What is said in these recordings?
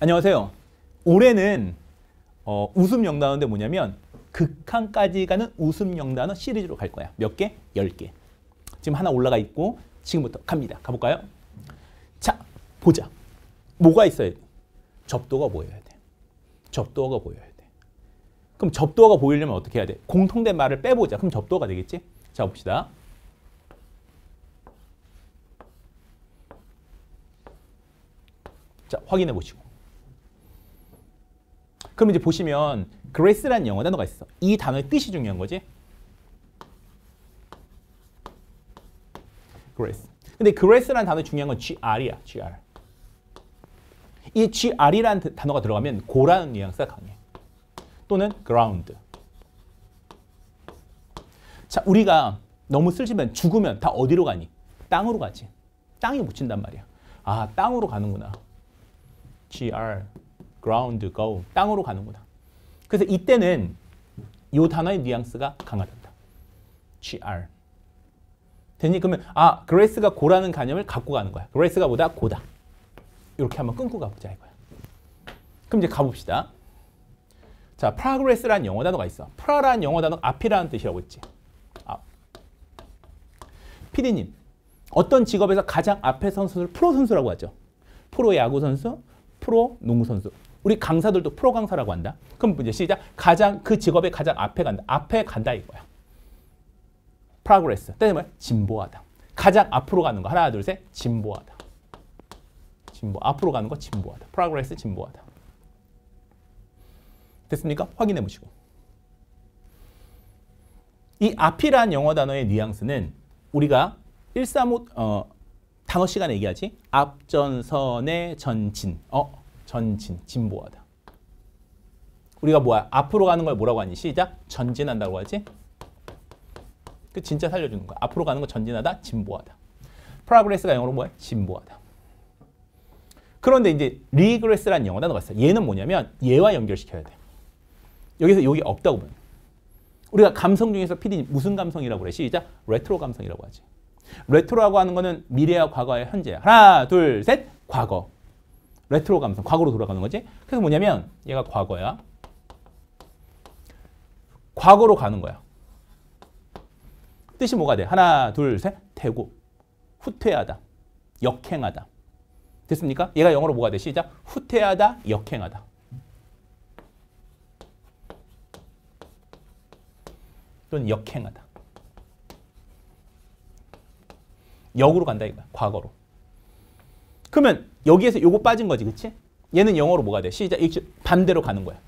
안녕하세요. 올해는 어, 웃음 영단어인데 뭐냐면 극한까지 가는 웃음 영단어 시리즈로 갈 거야. 몇 개? 열 개. 지금 하나 올라가 있고 지금부터 갑니다. 가볼까요? 자, 보자. 뭐가 있어야 돼? 접도가 보여야 돼. 접도가 보여야 돼. 그럼 접도가 보이려면 어떻게 해야 돼? 공통된 말을 빼보자. 그럼 접도가 되겠지? 자, 봅시다. 자, 확인해 보시고. 그럼 이제 보시면 grace라는 영어 단어가 있어. 이 단어의 뜻이 중요한 거지. grace. 근데 grace라는 단어 중요한 건 gr이야. gr. 이 gr이라는 단어가 들어가면 고라는 뉘앙스가 강해. 또는 ground. 자, 우리가 너무 쓸지면 죽으면 다 어디로 가니? 땅으로 가지. 땅에 묻힌단 말이야. 아, 땅으로 가는구나. gr, ground, go. 땅으로 가는구나. 그래서 이때는 이 단어의 뉘앙스가 강하단다. gr. 되니? 그러면 아, gress가 go라는 개념을 갖고 가는 거야. gress가 보다 go다. 이렇게 한번 끊고 가보자 이거야. 그럼 이제 가봅시다. 자, progress라는 영어 단어가 있어. pro라는 영어 단어 앞이라는 뜻이라고 했지. 앞. 피디님, 어떤 직업에서 가장 앞에 선수를 프로 선수라고 하죠. 프로 야구 선수, 프로 농구 선수. 우리 강사들도 프로 강사라고 한다. 그럼 이제 시작. 가장 그 직업의 가장 앞에 간다. 앞에 간다 이거야. progress. 뭐야? 진보하다. 가장 앞으로 가는 거. 하나, 둘, 셋. 진보하다. 진보. 앞으로 가는 거 진보하다. progress 진보하다. 됐습니까? 확인해 보시고. 이 앞이란 영어 단어의 뉘앙스는 우리가 135 어, 단어 시간에 얘기하지. 앞전선의 전진. 어, 전진, 진보하다. 우리가 뭐야? 앞으로 가는 걸 뭐라고 하니? 시작. 전진한다고 하지. 그 진짜 살려주는 거야. 앞으로 가는 거 전진하다, 진보하다. progress가 영어로 뭐야? 진보하다. 그런데 이제 regress라는 영어 단어가 있어. 얘는 뭐냐면 얘와 연결시켜야 돼. 여기서 여기 없다고 보면. 우리가 감성 중에서 PD 무슨 감성이라고 그래? 시작. 레트로 감성이라고 하지. retro라고 하는 거는 미래와 과거의 현재야. 하나, 둘, 셋. 과거. 레트로 감성. 과거로 돌아가는 거지. 그래서 뭐냐면 얘가 과거야. 과거로 가는 거야. 뜻이 뭐가 돼? 하나, 둘, 셋. 태고. 후퇴하다. 역행하다. 됐습니까? 얘가 영어로 뭐가 돼? 시작. 후퇴하다, 역행하다. 또는 역행하다. 역으로 간다 이거야. 과거로. 그러면 여기에서 요거 빠진 거지. 그치? 얘는 영어로 뭐가 돼? 시작. 반대로 가는 거야.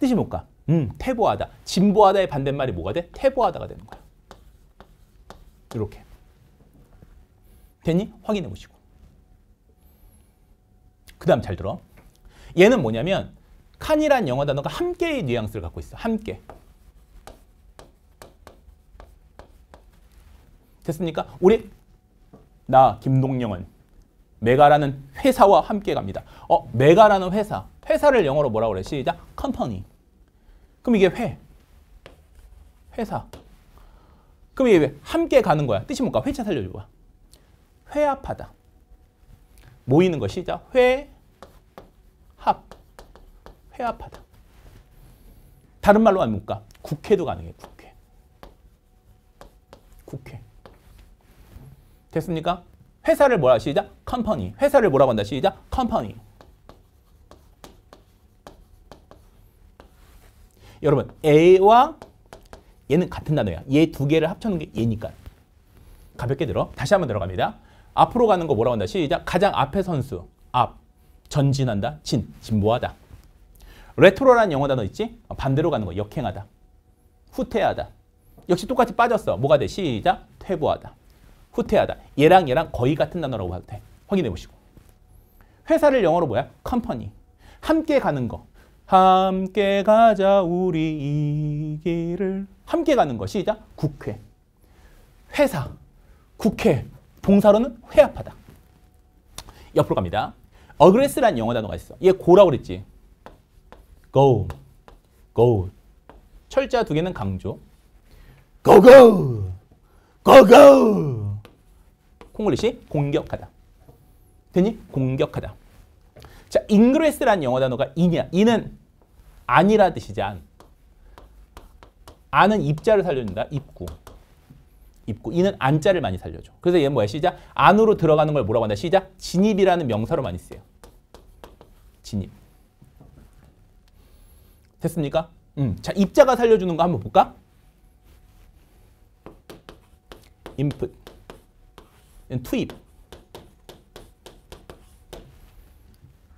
뜻이 뭘까? 음, 태보하다. 진보하다의 반대말이 뭐가 돼? 태보하다가 되는 거야. 이렇게. 됐니? 확인해 보시고. 그 다음 잘 들어. 얘는 뭐냐면 칸이란 영어 단어가 함께의 뉘앙스를 갖고 있어. 함께. 됐습니까? 우리 나 김동영은 메가라는 회사와 함께 갑니다. 어, 메가라는 회사. 회사를 영어로 뭐라고 그래? 시작. 컴퍼니. 그럼 이게 회. 회사. 그럼 이게 왜 함께 가는 거야? 뜻이 뭘까? 회차 살려줘 봐. 회합하다. 모이는 거 시작. 회, 합. 회합하다. 다른 말로 하면 뭘까? 국회도 가능해. 국회. 국회. 됐습니까? 회사를 뭐라 시작? 컴퍼니. 회사를 뭐라고 한다? 시작. 컴퍼니. 여러분, A와 얘는 같은 단어야. 얘 두 개를 합쳐놓은 게 얘니까. 가볍게 들어. 다시 한번 들어갑니다. 앞으로 가는 거 뭐라고 한다? 시작. 가장 앞에 선수. 앞. 전진한다. 진. 진보하다. retro라는 영어 단어 있지? 반대로 가는 거. 역행하다. 후퇴하다. 역시 똑같이 빠졌어. 뭐가 돼? 시작. 퇴보하다. 후퇴하다. 얘랑 얘랑 거의 같은 단어라고 봐도 돼. 확인해 보시고. 회사를 영어로 뭐야? company. 함께 가는 거. 함께 가자 우리 이 길을. 함께 가는 거. 시작. 국회. 회사. 국회. 동사로는 회합하다. 옆으로 갑니다. 어그레스라는 영어 단어가 있어. 얘 고라고 그랬지. go. go. 철자 두 개는 강조. go go. go go. 콩글리시 공격하다. 되니? 공격하다. 자, ingress라는 영어 단어가 이냐. 이는 아니라 뜻이지 안. 안은 입자를 살려준다. 입구. 입구. 이는 안자를 많이 살려줘. 그래서 얘는 뭐야? 시작. 안으로 들어가는 걸 뭐라고 한다? 시작. 진입이라는 명사로 많이 써요. 진입. 됐습니까? 음. 자, 입자가 살려주는 거 한번 볼까? input. 투입.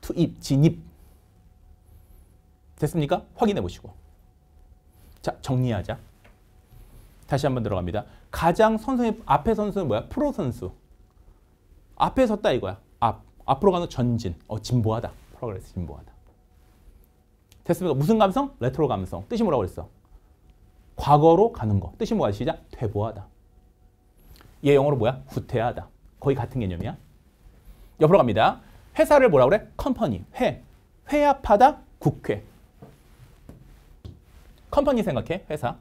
투입, 진입. 됐습니까? 확인해 보시고. 자, 정리하자. 다시 한번 들어갑니다. 가장 선수의 앞에 선수는 뭐야? 프로 선수. 앞에 섰다 이거야. 앞. 앞으로 가는 전진. 어, 진보하다. progress 진보하다. 됐습니까? 무슨 감성? 레트로 감성. 뜻이 뭐라고 그랬어? 과거로 가는 거. 뜻이 뭐야? 시작. 퇴보하다. 얘 영어로 뭐야? 후퇴하다. 거의 같은 개념이야. 옆으로 갑니다. 회사를 뭐라 그래? 컴퍼니. 회. 회합하다. 국회. 컴퍼니 생각해. 회사.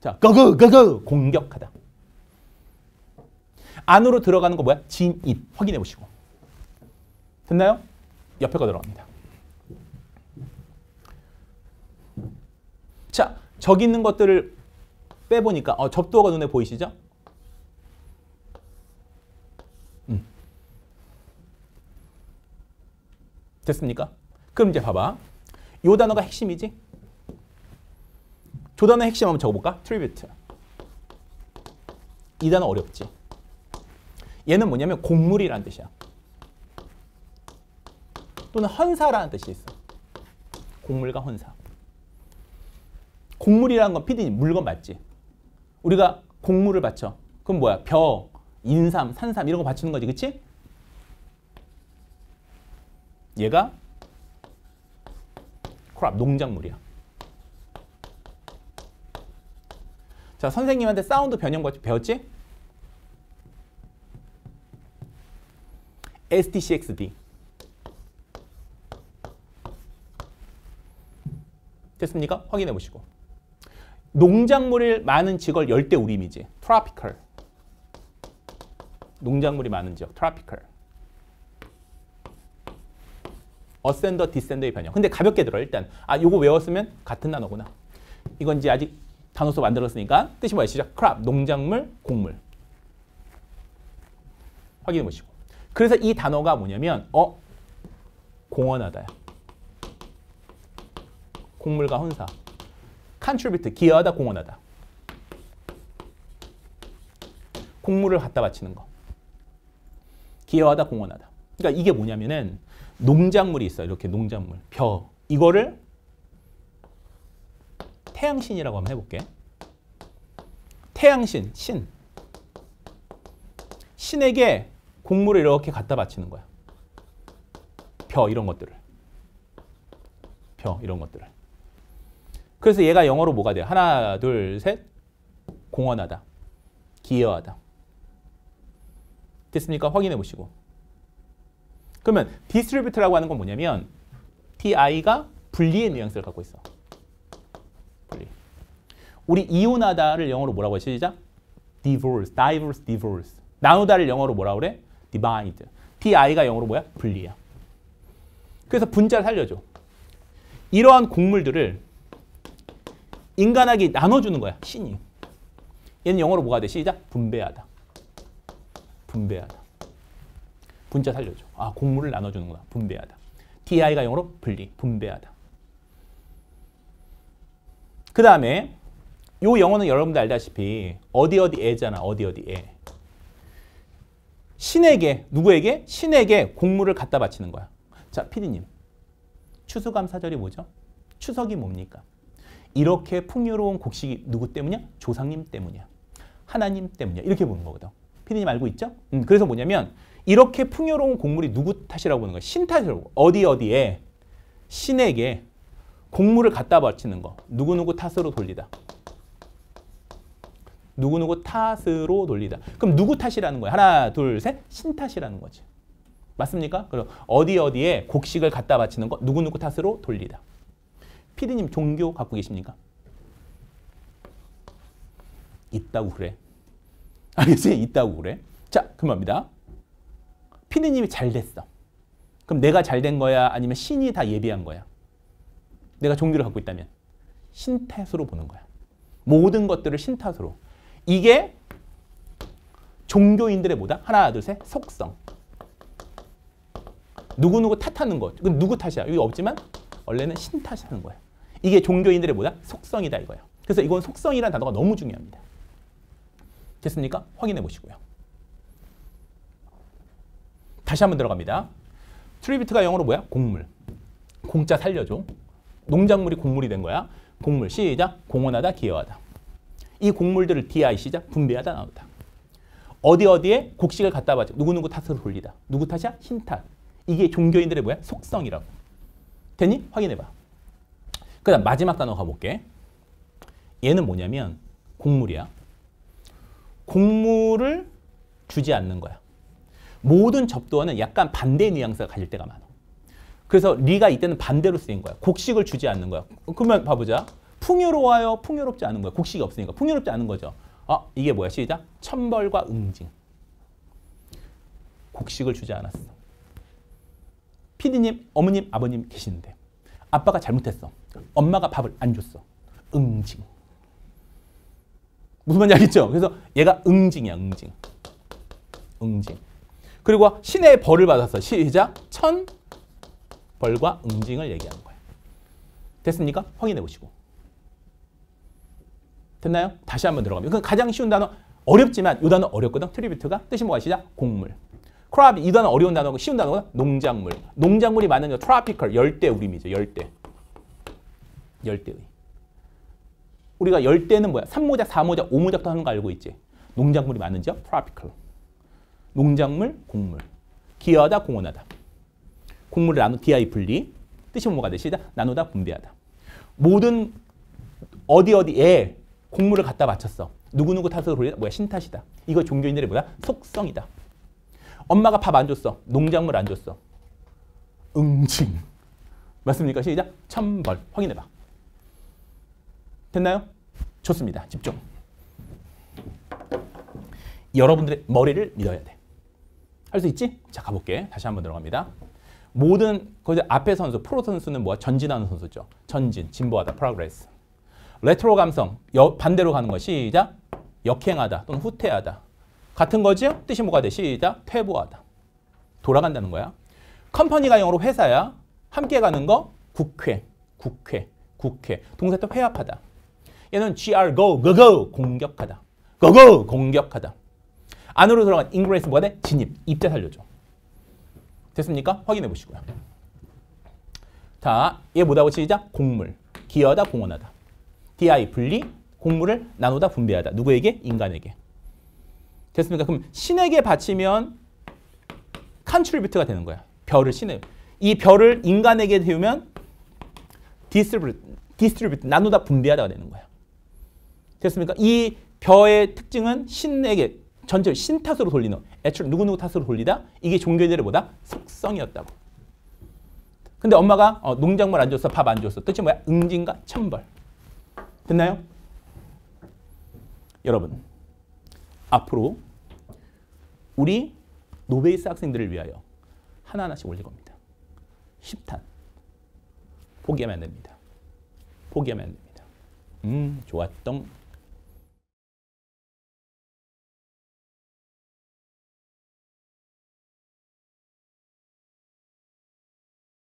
자, 거그 거그 공격하다. 안으로 들어가는 거 뭐야? 진입. 확인해 보시고. 됐나요? 옆에 거 들어갑니다. 자, 저기 있는 것들을 빼보니까 어, 접두어가 눈에 보이시죠? 음. 됐습니까? 그럼 이제 봐봐. 요 단어가 핵심이지? 조 단어 핵심 한번 적어볼까? tribute. 이 단어 어렵지? 얘는 뭐냐면 곡물이라는 뜻이야. 또는 헌사라는 뜻이 있어. 곡물과 헌사. 곡물이라는 건 피디님 물건 맞지? 우리가 곡물을 바쳐. 그럼 뭐야? 벼, 인삼, 산삼 이런 거 바치는 거지, 그치? 얘가 크랍, 농작물이야. 자, 선생님한테 사운드 변형 배웠지? STCXD. 됐습니까? 확인해 보시고. 농작물이 많은 지역을 열대우림이지. tropical. 농작물이 많은 지역. tropical. ascender descender의 변형. 근데 가볍게 들어 일단. 아, 요거 외웠으면 같은 단어구나. 이건 이제 아직 단어수 만들었으니까 뜻이 뭐야? 시작. 크랍. 농작물, 곡물. 확인해 보시고. 그래서 이 단어가 뭐냐면 어 공헌하다야. 곡물과 혼사. Contribute 기여하다 공헌하다. 곡물을 갖다 바치는 거. 기여하다 공헌하다. 그러니까 이게 뭐냐면은 농작물이 있어. 이렇게 농작물. 벼. 이거를 태양신이라고 한번 해볼게. 태양신, 신. 신에게 곡물을 이렇게 갖다 바치는 거야. 벼 이런 것들을. 벼 이런 것들을. 그래서 얘가 영어로 뭐가 돼요? 하나, 둘, 셋. 공헌하다. 기여하다. 됐습니까? 확인해 보시고. 그러면 distribute라고 하는 건 뭐냐면 ti가 분리의 뉘앙스를 갖고 있어. 분리. 우리 이혼하다를 영어로 뭐라고 해? 시작. divorce, divorce, divorce. 나누다를 영어로 뭐라고 그래? divide. ti가 영어로 뭐야? 분리야. 그래서 분자를 살려줘. 이러한 곡물들을 인간에게 나눠주는 거야. 신이. 얘는 영어로 뭐가 돼? 시작. 분배하다. 분배하다. 분자 살려줘. 아, 곡물을 나눠주는구나. 분배하다. TI가 영어로 분리, 분배하다. 그 다음에 요 영어는 여러분들 알다시피 어디 어디에잖아. 어디 어디에. 신에게, 누구에게? 신에게 곡물을 갖다 바치는 거야. 자, 피디님. 추수감사절이 뭐죠? 추석이 뭡니까? 이렇게 풍요로운 곡식이 누구 때문이야? 조상님 때문이야. 하나님 때문이야. 이렇게 보는 거거든. 피디님 알고 있죠? 음, 그래서 뭐냐면 이렇게 풍요로운 곡물이 누구 탓이라고 보는 거야? 신 탓이라고. 어디 어디에 신에게 곡물을 갖다 바치는 거. 누구누구 탓으로 돌리다. 누구누구 탓으로 돌리다. 그럼 누구 탓이라는 거야? 하나, 둘, 셋. 신 탓이라는 거지. 맞습니까? 그럼 어디 어디에 곡식을 갖다 바치는 거 누구누구 탓으로 돌리다. 피디님 종교 갖고 계십니까? 있다고 그래. 알겠지? 있다고 그래. 자, 자, 그럽니다. 피디님이 잘 됐어. 그럼 내가 잘 된 거야? 아니면 신이 다 예비한 거야? 내가 종교를 갖고 있다면 신탓으로 보는 거야. 모든 것들을 신탓으로. 이게 종교인들의 뭐다? 하나, 둘, 셋. 속성. 누구누구 탓하는 것. 누구 탓이야? 여기 없지만 원래는 신 탓하는 거야. 이게 종교인들의 뭐다? 속성이다 이거야. 그래서 이건 속성이라는 단어가 너무 중요합니다. 됐습니까? 확인해 보시고요. 다시 한번 들어갑니다. 트리비트가 영어로 뭐야? 곡물. 공짜 살려줘. 농작물이 곡물이 된 거야. 곡물 시작. 공헌하다, 기여하다. 이 곡물들을 DI 시작. 분배하다, 나누다. 어디 어디에 곡식을 갖다 바쳐. 누구누구 탓으로 돌리다. 누구 탓이야? 신 탓. 이게 종교인들의 뭐야? 속성이라고. 됐니? 확인해봐. 그 다음 마지막 단어 가볼게. 얘는 뭐냐면 곡물이야. 곡물을 주지 않는 거야. 모든 접두어는 약간 반대 뉘앙스가 가질 때가 많아. 그래서 리가 이때는 반대로 쓰인 거야. 곡식을 주지 않는 거야. 그러면 봐보자. 풍요로워요? 풍요롭지 않은 거야. 곡식이 없으니까. 풍요롭지 않은 거죠. 아, 이게 뭐야? 시작. 천벌과 응징. 곡식을 주지 않았어. 피디님, 어머님, 아버님 계시는데 아빠가 잘못했어. 엄마가 밥을 안 줬어. 응징. 무슨 말인지 알겠죠? 그래서 얘가 응징이야, 응징. 응징. 그리고 신의 벌을 받았어. 시작. 천 벌과 응징을 얘기하는 거야. 됐습니까? 확인해 보시고. 됐나요? 다시 한번 들어가면. 그 가장 쉬운 단어 어렵지만 이 단어 어렵거든. tribute가 뜻이 뭐가 시작? 곡물. crop 이 단어 어려운 단어고 쉬운 단어가 농작물. 농작물이 많은 거 tropical 열대 우림이죠. 열대. 열대의. 우리가 열대는 뭐야? 3모작, 4모작, 5모작도 하는 거 알고 있지? 농작물이 많은지요? tropical. 농작물, 곡물. 기여하다, 공헌하다. 곡물을 나누 di 분리. 뜻이 뭐가 되 시다? 나누다, 분배하다. 모든 어디 어디에 곡물을 갖다 바쳤어. 누구누구 탓으로 돌리다? 뭐야? 신탓이다. 이거 종교인들의 뭐야? 속성이다. 엄마가 밥 안 줬어. 농작물 안 줬어. 응징. 맞습니까? 시작. 천벌. 확인해봐. 됐나요? 좋습니다. 집중. 여러분들의 머리를 믿어야 돼. 할 수 있지? 자, 가볼게. 다시 한번 들어갑니다. 모든 거기 앞에 선수, 프로 선수는 뭐야? 전진하는 선수죠. 전진, 진보하다, progress. 레트로 감성, 여, 반대로 가는 거 시작. 역행하다 또는 후퇴하다. 같은 거죠? 뜻이 뭐가 돼? 시작. 퇴보하다. 돌아간다는 거야. company가 영어로 회사야. 함께 가는 거 국회, 국회, 국회. 동사 또 회합하다. 얘는 gr go, go, go 공격하다. go, go 공격하다. 안으로 들어간 ingress 뭐가 돼? 진입, 입대 살려줘. 됐습니까? 확인해 보시고요. 자, 얘 뭐다고 시작? 곡물. 기여하다, 공헌하다. di 분리, 곡물을 나누다, 분배하다. 누구에게? 인간에게. 됐습니까? 그럼 신에게 바치면 contribute가 되는 거야. 벼를 신에. 이 벼를 인간에게 태우면 distribute, distribute 나누다 분배하다가 되는 거야. 됐습니까? 이 벼의 특징은 신에게 전체 신 탓으로 돌리는 애초에 누구누구 탓으로 돌리다 이게 종교들의 뭐다? 속성이었다고. 근데 엄마가 어, 농작물 안 줬어, 밥 안 줬어. 뜻이 뭐야? 응징과 천벌. 됐나요? 여러분, 앞으로 우리 노베이스 학생들을 위하여 하나하나씩 올릴 겁니다. 10탄. 포기하면 안 됩니다. 포기하면 안 됩니다. 음, 좋았던